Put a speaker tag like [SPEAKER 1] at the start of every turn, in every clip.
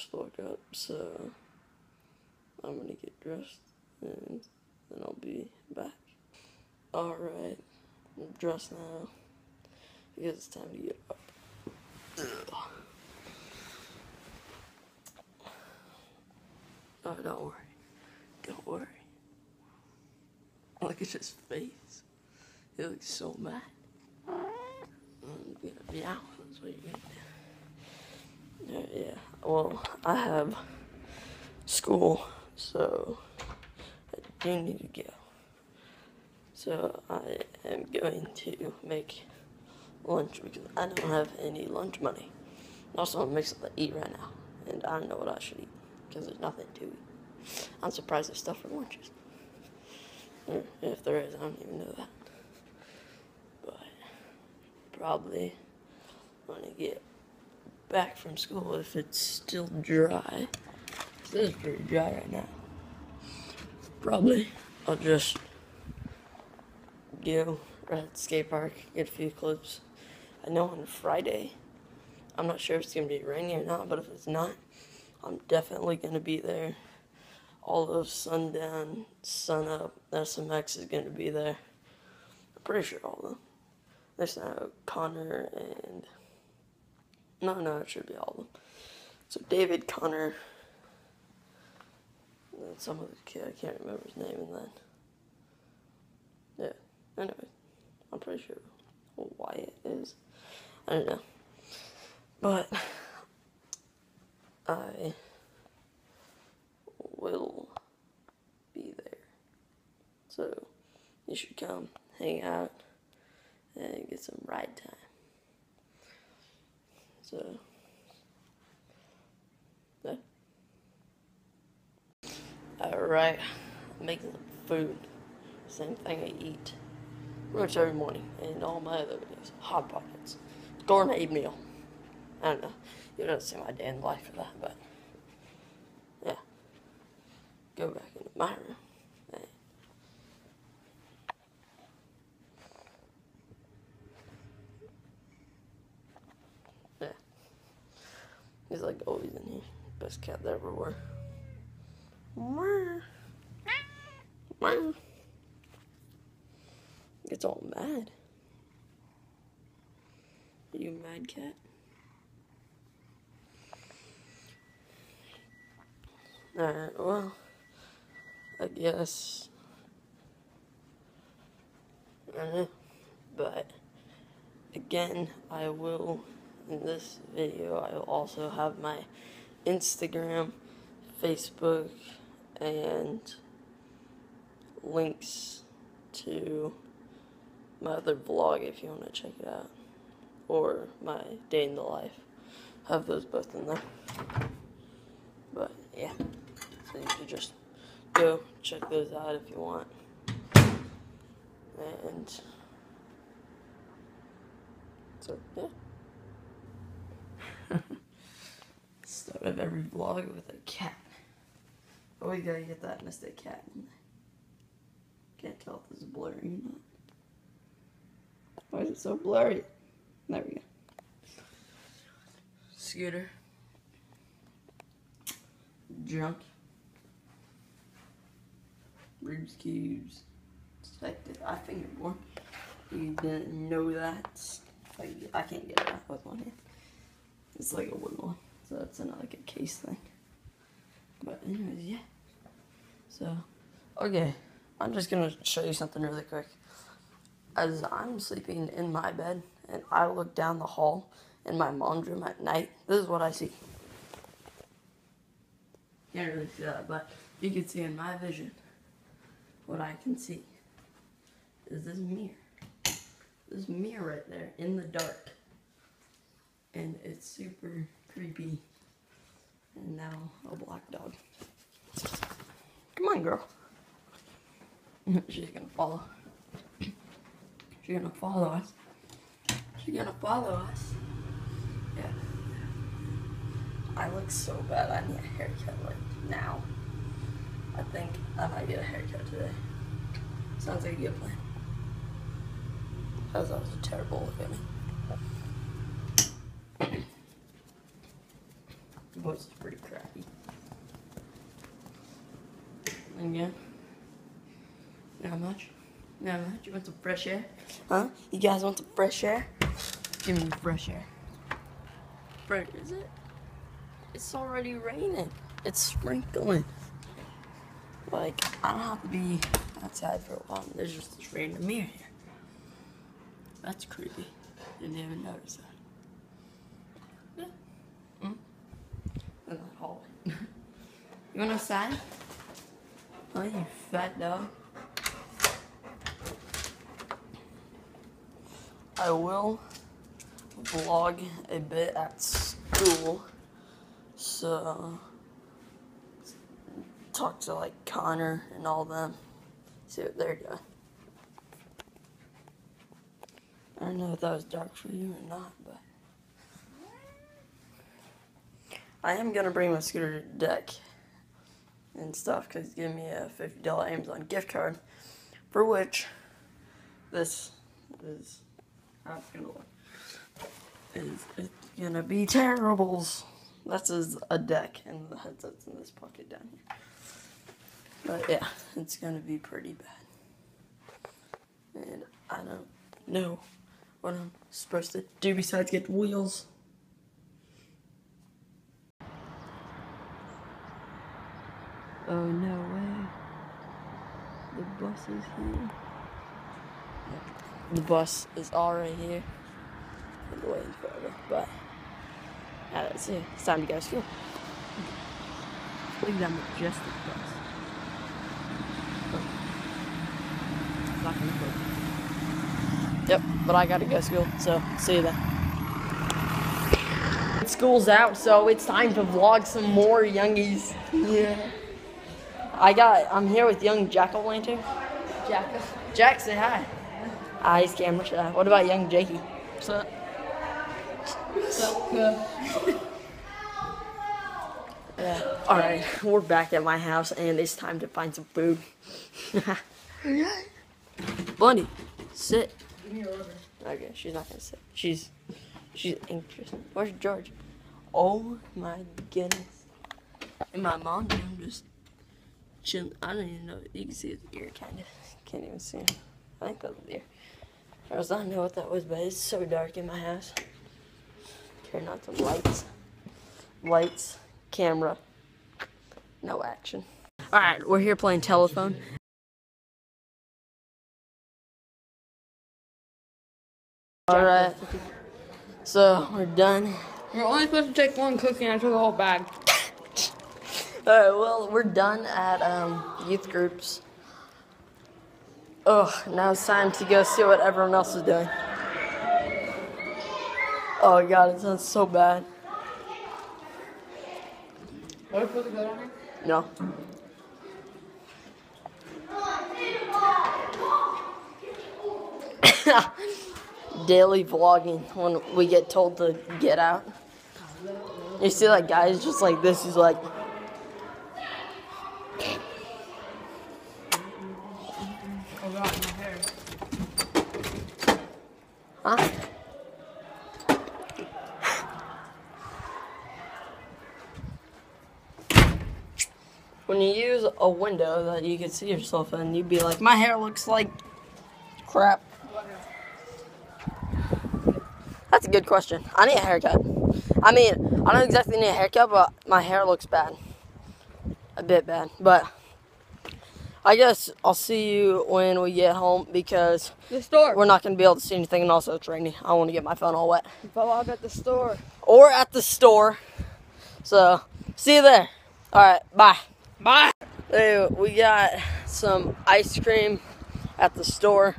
[SPEAKER 1] Just woke up, so I'm gonna get dressed and then I'll be back. Alright, I'm dressed now because it's time to get up. Oh, don't worry. Don't worry. Look at his face. He looks so mad. I'm gonna. That's what you're gonna do. Yeah. Well, I have school, so I do need to go. So I am going to make lunch because I don't have any lunch money. Also, I'm mixing to eat right now, and I don't know what I should eat because there's nothing to eat. I'm surprised there's stuff for lunches. Mm, if there is, I don't even know that. But probably want to get back from school, if it's still dry, this is pretty dry right now. Probably I'll just go at the skate park, get a few clips. I know on Friday, I'm not sure if it's gonna be rainy or not, but if it's not, I'm definitely gonna be there. All of sundown, sun up, SMX is gonna be there. I'm pretty sure all of them. There's now Connor and no, no, it should be all of them. So David, Connor, and some of the kid, I can't remember his name, and then yeah. Anyway, I'm pretty sure Wyatt is. I don't know, but I will be there. So you should come, hang out, and get some ride time. So, yeah. Alright, making some food. Same thing I eat pretty much every morning in all my other videos. Hot Pockets. Gourmet meal. I don't know. You don't see my day in life for that, but yeah. Go back into my room. Hey. Yeah. Like always in here. Best cat that ever were. It's all mad. Are you mad cat? Alright, well, I guess. I don't know. But, again, I will, in this video, I will also have my Instagram, Facebook, and links to my other vlog if you want to check it out, or my day in the life. Have those both in there. But yeah, so you can just go check those out if you want. And so yeah. Start of every vlog with a cat. Oh, we gotta get that Mr. Cat in there. Can't tell if this is blurry or not. Why is it so blurry? There we go. Scooter. Junk. Rubik's Cubes. Expected. I fingerboard. You didn't know that. Like, I can't get it out with one hand. It's like a wooden one. So it's not like a case thing. But anyways, yeah. So, okay. I'm just gonna show you something really quick. As I'm sleeping in my bed and I look down the hall in my mom's room at night, this is what I see. Can't really see that, but you can see in my vision what I can see is this mirror. This mirror right there in the dark. And it's super creepy. And now a black dog. Come on, girl. She's gonna follow. She's gonna follow us. She's gonna follow us. Yeah. I look so bad. I need a haircut like now. I think I might get a haircut today. Sounds like a good plan. That was a terrible look at me. Voice is pretty crappy. And yeah, Not much. Not much. You want some fresh air? Huh? You guys want some fresh air? Give me fresh air. Fresh, is it? It's already raining. It's sprinkling. Like, I don't have to be outside for a while. There's just this random mirror here. That's creepy. Didn't even notice that. Yeah. Mm. The hallway. you wanna outside? Oh, you fat dog. I will vlog a bit at school. So, talk to like Connor and all them. See what they're doing. I don't know if that was dark for you or not, but. I am gonna bring my scooter deck and stuff because he's giving me a $50 Amazon gift card for which this is how it's gonna look. Is it's gonna be terribles. That's is a deck and the headset's in this pocket down here. But yeah, it's gonna be pretty bad. And I don't know what I'm supposed to do besides get wheels. Oh no way. The bus is here. The bus is already here. Been waiting forever, but yeah, that's it. It's time to go to school. Look at that majestic bus. It's not gonna go. Yep, but I gotta go to school, so see you then. School's out, so it's time to vlog some more youngies. Yeah. I got, I'm here with young Jack O'Lantern.
[SPEAKER 2] Jack.
[SPEAKER 1] Jack, say hi. Ah, he's camera shy. What about young Jakey?
[SPEAKER 2] What's up? What's up?
[SPEAKER 1] Yeah. All right, we're back at my house, and it's time to find some food. Bunny, sit.
[SPEAKER 2] give me your order.
[SPEAKER 1] Okay, she's not gonna sit. She's she's anxious. Where's George? Oh my goodness. And my mom and just I don't even know. You can see his ear, kind of. Can't even see him. I think that was the ear. Or I don't know what that was, but it's so dark in my house. Turn on some lights. Lights, camera, no action. All right, we're here playing telephone. All right, so we're done.
[SPEAKER 2] You're only supposed to take one cookie, and I took a whole bag.
[SPEAKER 1] All right, well, we're done at um, youth groups. Oh, now it's time to go see what everyone else is doing. Oh god, it sounds so bad.
[SPEAKER 2] Are we supposed to go down here?
[SPEAKER 1] No. Daily vlogging when we get told to get out. You see, like guys just like this. He's like,
[SPEAKER 2] Oh god, my hair.
[SPEAKER 1] huh? When you use a window that you can see yourself in, you'd be like, my hair looks like crap. That's a good question. I need a haircut. I mean, I don't exactly need a haircut, but my hair looks bad. A bit bad. But I guess I'll see you when we get home because
[SPEAKER 2] The store.
[SPEAKER 1] we're not going to be able to see anything, and also it's rainy. I want to get my phone all wet.
[SPEAKER 2] Follow up at the store.
[SPEAKER 1] Or at the store. So, see you there. All right, bye.
[SPEAKER 2] Bye.
[SPEAKER 1] Hey, we got some ice cream at the store,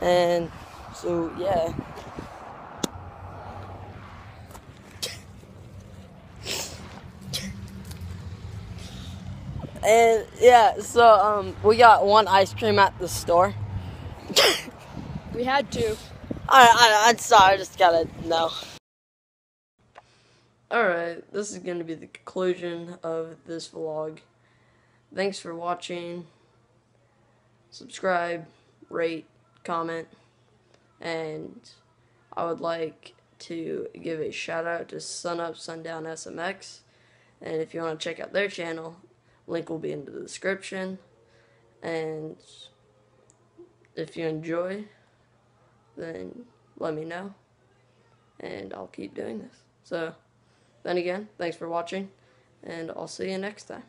[SPEAKER 1] and so yeah. And yeah, so um, we got one ice cream at the store.
[SPEAKER 2] We had to.
[SPEAKER 1] I, I, I'm sorry, I just gotta know. Alright, this is gonna be the conclusion of this vlog. Thanks for watching. Subscribe, rate, comment, and I would like to give a shout out to Sun Up Sundown SMX And if you want to check out their channel, link will be in the description. And if you enjoy, then let me know. And I'll keep doing this. So, then again, thanks for watching. And I'll see you next time.